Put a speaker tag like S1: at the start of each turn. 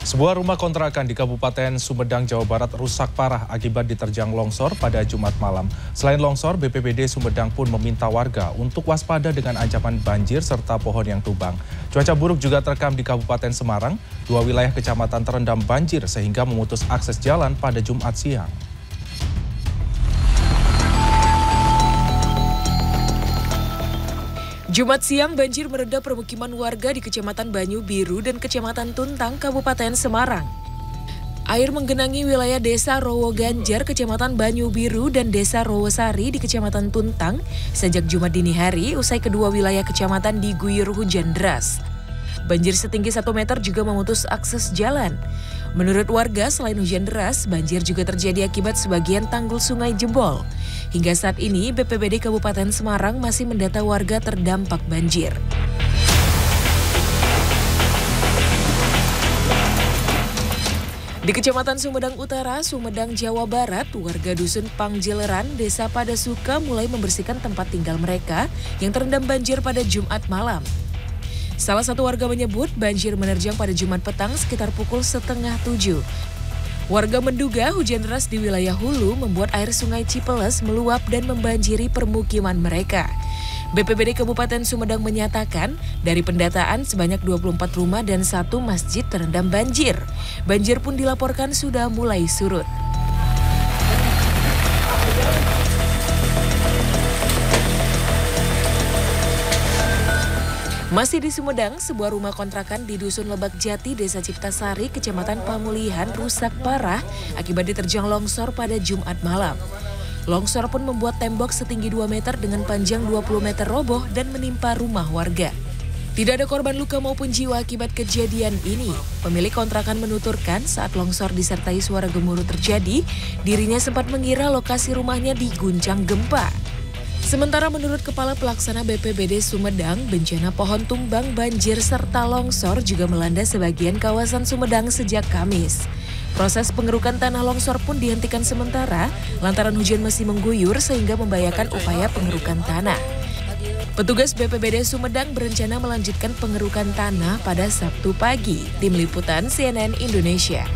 S1: Sebuah rumah kontrakan di Kabupaten Sumedang, Jawa Barat rusak parah akibat diterjang longsor pada Jumat malam. Selain longsor, BPBD Sumedang pun meminta warga untuk waspada dengan ancaman banjir serta pohon yang tumbang. Cuaca buruk juga terekam di Kabupaten Semarang. Dua wilayah kecamatan terendam banjir sehingga memutus akses jalan pada Jumat siang.
S2: Jumat siang banjir mereda permukiman warga di Kecamatan Banyu Biru dan Kecamatan Tuntang, Kabupaten Semarang. Air menggenangi wilayah Desa Rowo Ganjar, Kecamatan Banyu Biru dan Desa Rowosari di Kecamatan Tuntang sejak Jumat dini hari usai kedua wilayah kecamatan diguyur hujan deras. Banjir setinggi 1 meter juga memutus akses jalan. Menurut warga, selain hujan deras, banjir juga terjadi akibat sebagian tanggul sungai jebol. Hingga saat ini, BPBD Kabupaten Semarang masih mendata warga terdampak banjir. Di Kecamatan Sumedang Utara, Sumedang, Jawa Barat, warga Dusun Pangjileran, Desa Padasuka mulai membersihkan tempat tinggal mereka yang terendam banjir pada Jumat malam. Salah satu warga menyebut banjir menerjang pada Jumat petang sekitar pukul setengah tujuh. Warga menduga hujan deras di wilayah Hulu membuat air sungai Cipeles meluap dan membanjiri permukiman mereka. BPBD Kabupaten Sumedang menyatakan dari pendataan sebanyak 24 rumah dan satu masjid terendam banjir. Banjir pun dilaporkan sudah mulai surut. Masih di Sumedang, sebuah rumah kontrakan di Dusun Lebak Jati, Desa Ciptasari, Kecamatan Pamulihan rusak parah akibat diterjang longsor pada Jumat malam. Longsor pun membuat tembok setinggi 2 meter dengan panjang 20 meter roboh dan menimpa rumah warga. Tidak ada korban luka maupun jiwa akibat kejadian ini. Pemilik kontrakan menuturkan saat longsor disertai suara gemuruh terjadi, dirinya sempat mengira lokasi rumahnya diguncang gempa. Sementara menurut Kepala Pelaksana BPBD Sumedang, bencana pohon tumbang, banjir, serta longsor juga melanda sebagian kawasan Sumedang sejak Kamis. Proses pengerukan tanah longsor pun dihentikan sementara lantaran hujan masih mengguyur sehingga membahayakan upaya pengerukan tanah. Petugas BPBD Sumedang berencana melanjutkan pengerukan tanah pada Sabtu pagi. Tim Liputan CNN Indonesia.